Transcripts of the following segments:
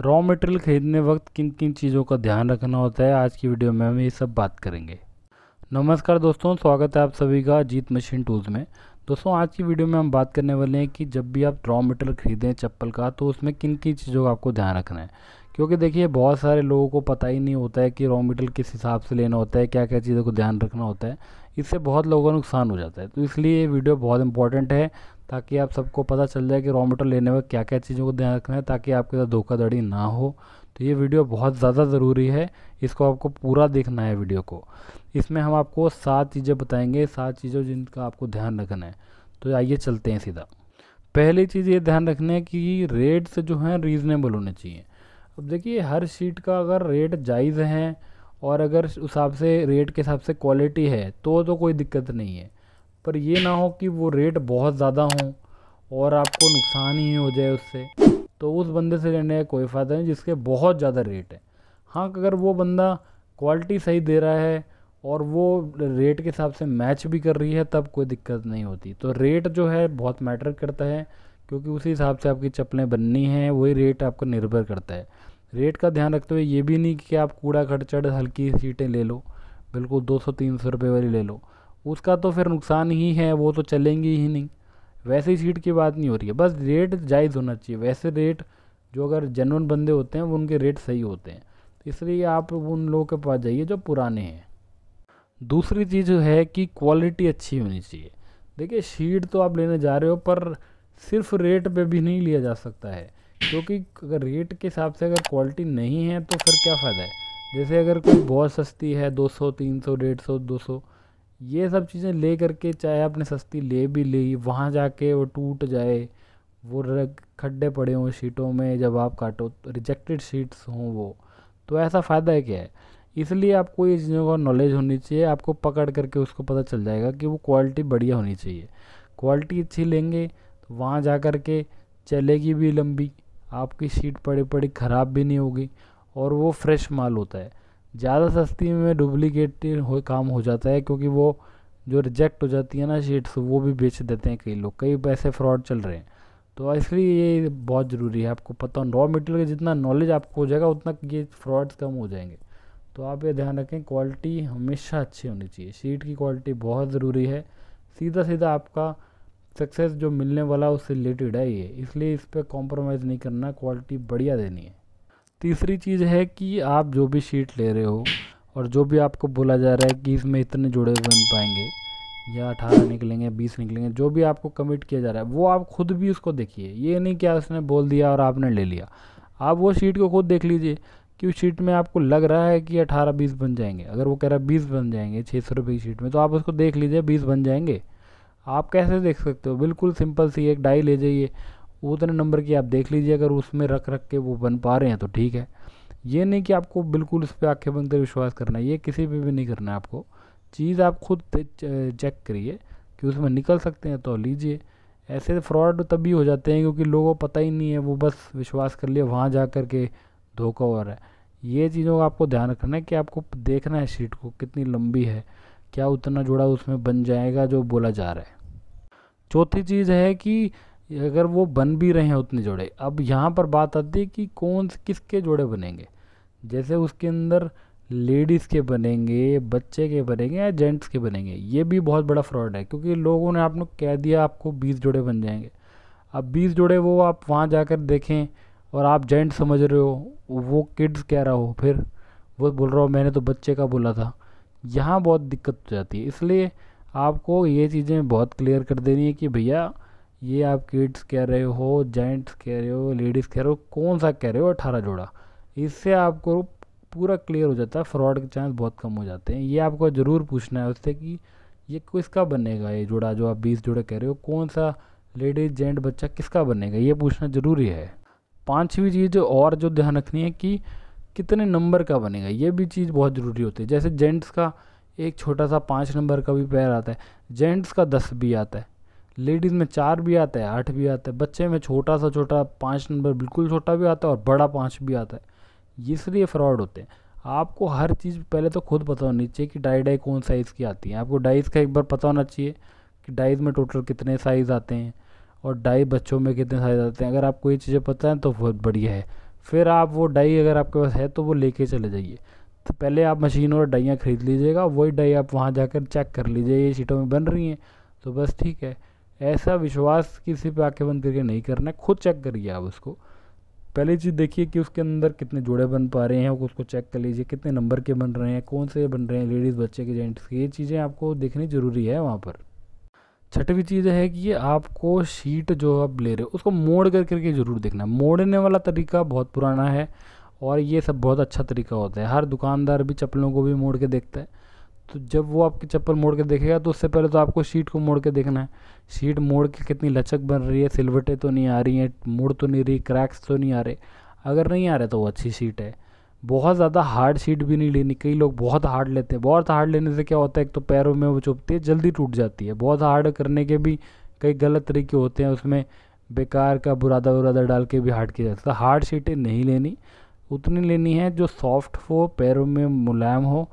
Raw material खरीदने वक्त किन किन चीज़ों का ध्यान रखना होता है, आज की वीडियो में हम ये सब बात करेंगे। नमस्कार दोस्तों, स्वागत है आप सभी का जीत मशीन टूल्स में। दोस्तों, आज की वीडियो में हम बात करने वाले हैं कि जब भी आप रॉ मटेरियल खरीदें चप्पल का तो उसमें किन किन चीज़ों का आपको ध्यान रखना है? क्योंकि देखिए, बहुत सारे लोगों को पता ही नहीं होता है कि रॉ मटेरियल किस हिसाब से लेना होता है क्या क्या चीज़ों को ध्यान रखना होता है। इससे बहुत लोगों का नुकसान हो जाता है। तो इसलिए ये वीडियो बहुत इंपॉर्टेंट है। ताकि आप सबको पता चल जाए कि रॉ मटेरियल लेने में क्या क्या चीज़ों को ध्यान रखना है, ताकि आपके साथ धोखाधड़ी ना हो। तो ये वीडियो बहुत ज़्यादा ज़रूरी है। इसको आपको पूरा देखना है वीडियो को। इसमें हम आपको सात चीज़ें बताएँगे, सात चीज़ों जिनका आपको ध्यान रखना है। तो आइए चलते हैं सीधा। पहली चीज़ ये ध्यान रखना है कि रेट्स जो हैं रीज़नेबल होने चाहिए। अब देखिए, हर शीट का अगर रेट जायज़ है और अगर उस हिसाब से रेट के हिसाब से क्वालिटी है तो तो कोई दिक्कत नहीं है। पर ये ना हो कि वो रेट बहुत ज़्यादा हो और आपको नुकसान ही हो जाए उससे। तो उस बंदे से लेने का कोई फ़ायदा नहीं, जिसके बहुत ज़्यादा रेट है। हाँ अगर वो बंदा क्वालिटी सही दे रहा है और वो रेट के हिसाब से मैच भी कर रही है, तब कोई दिक्कत नहीं होती। तो रेट जो है, बहुत मैटर करता है, क्योंकि उसी हिसाब से आपकी चप्पलें बननी हैं, वही रेट आपका निर्भर करता है। रेट का ध्यान रखते हुए ये भी नहीं कि आप कूड़ा खड़चड़ हल्की सीटें ले लो, बिल्कुल दो सौ, तीन सौ रुपये वाली ले लो। उसका तो फिर नुकसान ही है वो तो चलेंगी ही नहीं। वैसे ही सीट की बात नहीं हो रही है। बस रेट जायज़ होना चाहिए। वैसे रेट जो अगर जनवन बंदे होते हैं वो उनके रेट सही होते हैं। इसलिए आप उन लोगों के पास जाइए जो पुराने हैं। दूसरी चीज़ है कि क्वालिटी अच्छी होनी चाहिए। देखिए शीट तो आप लेने जा रहे हो पर सिर्फ़ रेट पे भी नहीं लिया जा सकता है। क्योंकि अगर रेट के हिसाब से अगर क्वालिटी नहीं है तो फिर क्या फ़ायदा है? जैसे अगर कोई बहुत सस्ती है 200, 300, 150, 200 ये सब चीज़ें ले करके चाहे आपने सस्ती ले भी ली, वहाँ जाके वो टूट जाए, वो खड्डे पड़े हों शीटों में, जब आप काटो तो रिजेक्टेड शीट्स हों वो तो ऐसा फ़ायदा है क्या है? इसलिए आपको ये चीज़ों का नॉलेज होनी चाहिए, आपको पकड़ करके उसको पता चल जाएगा कि वो क्वालिटी बढ़िया होनी चाहिए। क्वालिटी अच्छी लेंगे तो वहाँ जा कर के चलेगी भी लंबी, आपकी शीट पड़ी पड़ी ख़राब भी नहीं होगी, और वो फ्रेश माल होता है। ज़्यादा सस्ती में डुप्लीकेट हो, काम हो जाता है क्योंकि वो जो रिजेक्ट हो जाती है ना शीट्स, वो भी बेच देते हैं कई लोग। कई पैसे फ्रॉड चल रहे हैं। तो इसलिए ये बहुत ज़रूरी है। आपको पता रॉ मटेरियल का जितना नॉलेज आपको हो जाएगा, उतना ये फ्रॉड्स कम हो जाएँगे। तो आप ये ध्यान रखें क्वालिटी हमेशा अच्छी होनी चाहिए। शीट की क्वालिटी बहुत ज़रूरी है। सीधा सीधा आपका सक्सेस जो मिलने वाला उससे रिलेटेड है ये। इसलिए इस पर कॉम्प्रोमाइज़ नहीं करना क्वालिटी बढ़िया देनी है। तीसरी चीज़ है कि आप जो भी शीट ले रहे हो और जो भी आपको बोला जा रहा है कि इसमें इतने जुड़े बन पाएँगे, या अठारह निकलेंगे, बीस निकलेंगे, जो भी आपको कमिट किया जा रहा है, वो आप खुद भी उसको देखिए। ये नहीं क्या उसने बोल दिया और आपने ले लिया। आप वो शीट को खुद देख लीजिए कि उस शीट में आपको लग रहा है कि अठारह, बीस बन जाएँगे। अगर वो कह रहा है बीस बन जाएँगे छः सौ रुपये की शीट में तो आप उसको देख लीजिए, बीस बन जाएँगे। आप कैसे देख सकते हो? बिल्कुल सिंपल सी, एक डाई ले जाइए। उतने नंबर की आप देख लीजिए, अगर उसमें रख रख के वो बन पा रहे हैं तो ठीक है। ये नहीं कि आपको बिल्कुल उस पर आँखें बंद कर विश्वास करना है, ये किसी पे भी नहीं करना है आपको। चीज़ आप खुद चेक करिए कि उसमें निकल सकते हैं तो लीजिए। ऐसे फ्रॉड तभी हो जाते हैं क्योंकि लोगों को पता ही नहीं है, वो बस विश्वास कर लिया वहाँ जा कर के धोखा हो रहा है। ये चीज़ों का आपको ध्यान रखना है कि आपको देखना है शीट को कितनी लंबी है, क्या उतना जोड़ा उसमें बन जाएगा जो बोला जा रहा है। चौथी चीज़ है कि अगर वो बन भी रहे हैं उतने जोड़े, अब यहाँ पर बात आती है कि कौन किसके जोड़े बनेंगे? जैसे उसके अंदर लेडीज़ के बनेंगे, बच्चे के बनेंगे या जेंट्स के बनेंगे, ये भी बहुत बड़ा फ्रॉड है, क्योंकि लोगों ने आपने कह दिया आपको बीस जोड़े बन जाएँगे। अब बीस जोड़े वो आप वहाँ जाकर देखें और आप जेंट समझ रहे हो, वो किड्स कह रहा हो फिर, वो बोल रहा हो, मैंने तो बच्चे का बोला था। यहाँ बहुत दिक्कत हो जाती है, इसलिए आपको ये चीज़ें बहुत क्लियर कर देनी है कि भैया ये आप किड्स कह रहे हो जेंट्स कह रहे हो लेडीज़ कह रहे हो, कौन सा कह रहे हो, अठारह जोड़ा। इससे आपको पूरा क्लियर हो जाता है फ्रॉड के चांस बहुत कम हो जाते हैं। ये आपको ज़रूर पूछना है उससे कि ये किसका बनेगा ये जोड़ा जो आप बीस जोड़े कह रहे हो, कौन सा लेडीज़ जेंट बच्चा किसका बनेगा, ये पूछना ज़रूरी है। पाँचवीं चीज़ और जो ध्यान रखनी है कि कितने नंबर का बनेगा, ये भी चीज़ बहुत ज़रूरी होती है। जैसे जेंट्स का एक छोटा सा पाँच नंबर का भी पैर आता है जेंट्स का दस भी आता है। लेडीज़ में चार भी आता है, आठ भी आता है। बच्चे में छोटा सा छोटा पाँच नंबर बिल्कुल छोटा भी आता है और बड़ा पाँच भी आता है। इसलिए फ्रॉड होते हैं। आपको हर चीज़ पहले तो खुद पता होनी चाहिए कि डाई डाई कौन साइज़ की आती है। आपको डाइज़ का एक बार पता होना चाहिए कि डाइज़ में टोटल कितने साइज़ आते हैं और डाई बच्चों में कितने साइज़ आते हैं। अगर आपको ये चीज़ें पता है तो बहुत बढ़िया है। फिर आप वो डाई अगर आपके पास है तो वो लेके चले जाइए। तो पहले आप मशीन और डाइयाँ ख़रीद लीजिएगा, वही डाई आप वहाँ जाकर चेक कर लीजिए, ये सीटों में बन रही हैं तो बस ठीक है। ऐसा विश्वास किसी पे आके बंद करके नहीं करना है। खुद चेक करिए आप उसको। पहली चीज़ देखिए कि उसके अंदर कितने जोड़े बन पा रहे हैं, उसको चेक कर लीजिए, कितने नंबर के बन रहे हैं, कौन से बन रहे हैं लेडीज़ बच्चे के जेंट्स के। ये चीज़ें आपको देखनी ज़रूरी है वहाँ पर। छठवीं चीज़ है कि ये आपको शीट जो आप ले रहे हो, उसको मोड़ कर करके ज़रूर देखना। मोड़ने वाला तरीका बहुत पुराना है और ये सब बहुत अच्छा तरीका होता है। हर दुकानदार भी चप्पलों को भी मोड़ के देखता है। तो जब वो आपकी चप्पल मोड़ के देखेगा तो उससे पहले तो आपको शीट को मोड़ के देखना है। शीट मोड़ के कितनी लचक बन रही है, सिलवटें तो नहीं आ रही हैं, मुड़ तो नहीं रही क्रैक्स तो नहीं आ रहे। अगर नहीं आ रहे तो वो अच्छी शीट है। बहुत ज़्यादा हार्ड शीट भी नहीं लेनी। कई लोग बहुत हार्ड लेते हैं। बहुत हार्ड लेने से क्या होता है? एक तो पैरों में वो चुभती है, जल्दी टूट जाती है। बहुत हार्ड करने के भी कई गलत तरीके होते हैं। उसमें बेकार का बुरादा बुरादा डाल के भी हार्ड किया जाता है। हार्ड शीटें नहीं लेनी। उतनी लेनी है जो सॉफ्ट हो, पैरों में मुलायम हो।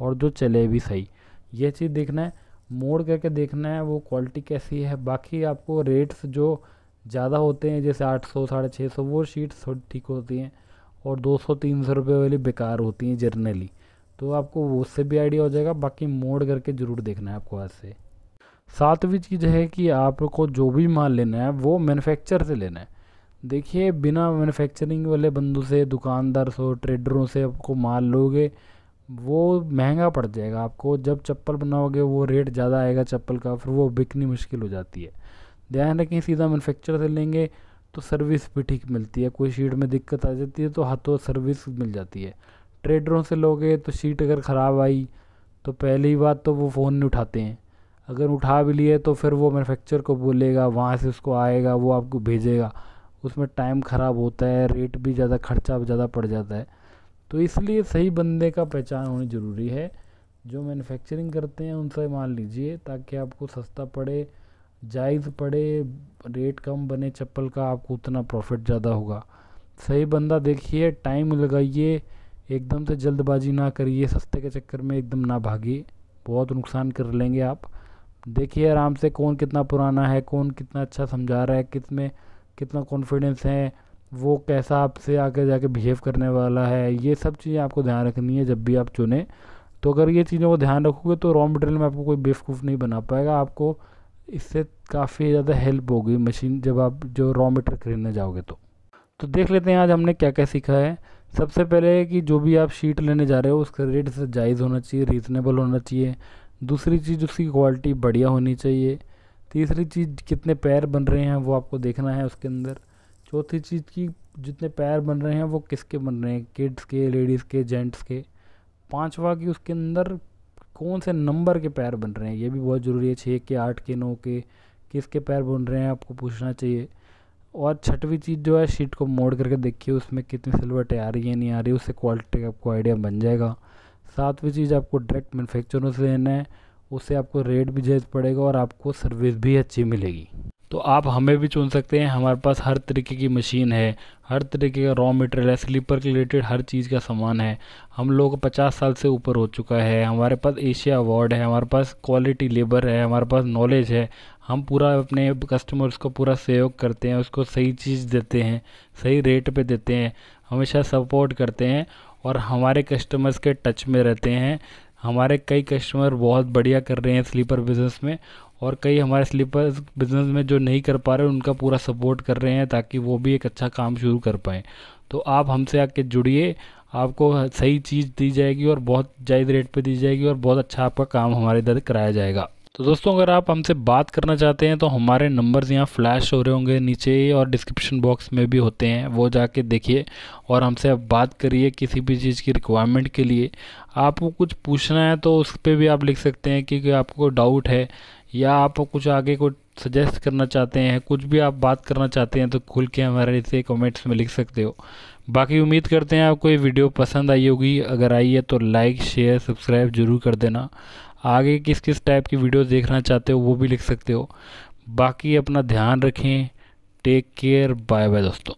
और जो चले भी सही। ये चीज़ देखना है, मोड़ करके देखना है, वो क्वालिटी कैसी है। बाकी आपको रेट्स जो ज़्यादा होते हैं, जैसे आठ सौ, साढ़े छः सौ, वो शीट्स थोड़ी ठीक होती हैं और दो सौ, तीन सौ रुपये वाली बेकार होती हैं जर्नली तो आपको उससे भी आइडिया हो जाएगा, बाकी मोड़ करके ज़रूर देखना है आपको आज से। सातवीं चीज़ है कि आपको जो भी माल लेना है, वो मैन्युफैक्चर से लेना है। देखिए, बिना मैन्युफैक्चरिंग वाले बंदों से, दुकानदार से ट्रेडरों से आपको माल लोगे वो महँगा पड़ जाएगा आपको। जब चप्पल बनाओगे, वो रेट ज़्यादा आएगा चप्पल का, फिर वो बिकनी मुश्किल हो जाती है। ध्यान रखें, सीधा मैनुफैक्चर से लेंगे तो सर्विस भी ठीक मिलती है। कोई शीट में दिक्कत आ जाती है तो हाथों सर्विस मिल जाती है। ट्रेडरों से लोगे तो शीट अगर ख़राब आई तो पहली बात तो वो फ़ोन नहीं उठाते हैं। अगर उठा भी लिए तो फिर वो मैनुफैक्चर को बोलेगा, वहाँ से उसको आएगा, वो आपको भेजेगा। उसमें टाइम ख़राब होता है रेट भी ज़्यादा, खर्चा ज़्यादा पड़ जाता है। तो इसलिए सही बंदे का पहचान होनी ज़रूरी है। जो मैन्युफैक्चरिंग करते हैं, उनसे मान लीजिए, ताकि आपको सस्ता पड़े, जायज़ पड़े रेट कम बने, चप्पल का आपको उतना प्रॉफिट ज़्यादा होगा। सही बंदा देखिए टाइम लगाइए, एकदम से जल्दबाजी ना करिए, सस्ते के चक्कर में एकदम ना भागिए। बहुत नुकसान कर लेंगे आप। देखिए आराम से कौन कितना पुराना है, कौन कितना अच्छा समझा रहा है किसमें कितना कॉन्फिडेंस है वो कैसा आपसे आगे जाके बिहेव करने वाला है, ये सब चीज़ें आपको ध्यान रखनी है जब भी आप चुने। तो अगर ये चीज़ों को ध्यान रखोगे तो रॉ मटेरियल में आपको कोई बेवकूफ़ नहीं बना पाएगा, आपको इससे काफ़ी ज़्यादा हेल्प होगी मशीन जब आप जो रॉ मटेरियल खरीदने जाओगे तो। तो देख लेते हैं आज हमने क्या क्या सीखा है। सबसे पहले कि जो भी आप शीट लेने जा रहे हो, उसका रेट जायज़ होना चाहिए रीज़नेबल होना चाहिए। दूसरी चीज़, उसकी क्वालिटी बढ़िया होनी चाहिए। तीसरी चीज़, कितने पैर बन रहे हैं वो आपको देखना है उसके अंदर। चौथी चीज़ की जितने पैर बन रहे हैं, वो किसके बन रहे हैं? किड्स के लेडीज़ के जेंट्स के। पांचवा की उसके अंदर कौन से नंबर के पैर बन रहे हैं? ये भी बहुत ज़रूरी है छः के, आठ के, नौ के, किसके पैर बन रहे हैं आपको पूछना चाहिए। और छठवीं चीज़ जो है शीट को मोड़ करके देखिए, उसमें कितनी सिलवटें आ रही हैं, नहीं आ रही, उससे क्वालिटी का आपको आइडिया बन जाएगा। सातवीं चीज़ आपको डायरेक्ट मैनुफैक्चरों से लेना है उससे आपको रेट भी जायज़ पड़ेगा और आपको सर्विस भी अच्छी मिलेगी। तो आप हमें भी चुन सकते हैं। हमारे पास हर तरीके की मशीन है। हर तरीके का रॉ मटेरियल है। स्लीपर के रिलेटेड हर चीज़ का सामान है। हम लोग पचास साल से ऊपर हो चुका है। हमारे पास एशिया अवार्ड है। हमारे पास क्वालिटी लेबर है। हमारे पास नॉलेज है। हम पूरा अपने कस्टमर्स को पूरा सहयोग करते हैं। उसको सही चीज़ देते हैं। सही रेट पे देते हैं। हमेशा सपोर्ट करते हैं। और हमारे कस्टमर्स के टच में रहते हैं। हमारे कई कस्टमर बहुत बढ़िया कर रहे हैं स्लीपर बिज़नेस में। और कई हमारे स्लीपर बिज़नेस में जो नहीं कर पा रहे, उनका पूरा सपोर्ट कर रहे हैं ताकि वो भी एक अच्छा काम शुरू कर पाएँ। तो आप हमसे आके जुड़िए, आपको सही चीज़ दी जाएगी और बहुत जायज़ रेट पे दी जाएगी और बहुत अच्छा आपका काम हमारे इधर कराया जाएगा। तो दोस्तों, अगर आप हमसे बात करना चाहते हैं तो हमारे नंबर्स यहाँ फ्लैश हो रहे होंगे, नीचे और डिस्क्रिप्शन बॉक्स में भी होते हैं, वो जाके देखिए और हमसे आप बात करिए किसी भी चीज़ की रिक्वायरमेंट के लिए। आपको कुछ पूछना है तो उस पर भी आप लिख सकते हैं कि आपको डाउट है या आप कुछ आगे को सजेस्ट करना चाहते हैं, कुछ भी आप बात करना चाहते हैं तो खुल के हमारे से कमेंट्स में लिख सकते हो। बाकी उम्मीद करते हैं आपको ये वीडियो पसंद आई होगी। अगर आई है तो लाइक शेयर सब्सक्राइब ज़रूर कर देना। आगे किस किस टाइप की वीडियो देखना चाहते हो वो भी लिख सकते हो। बाकी अपना ध्यान रखें। टेक केयर बाय बाय दोस्तों।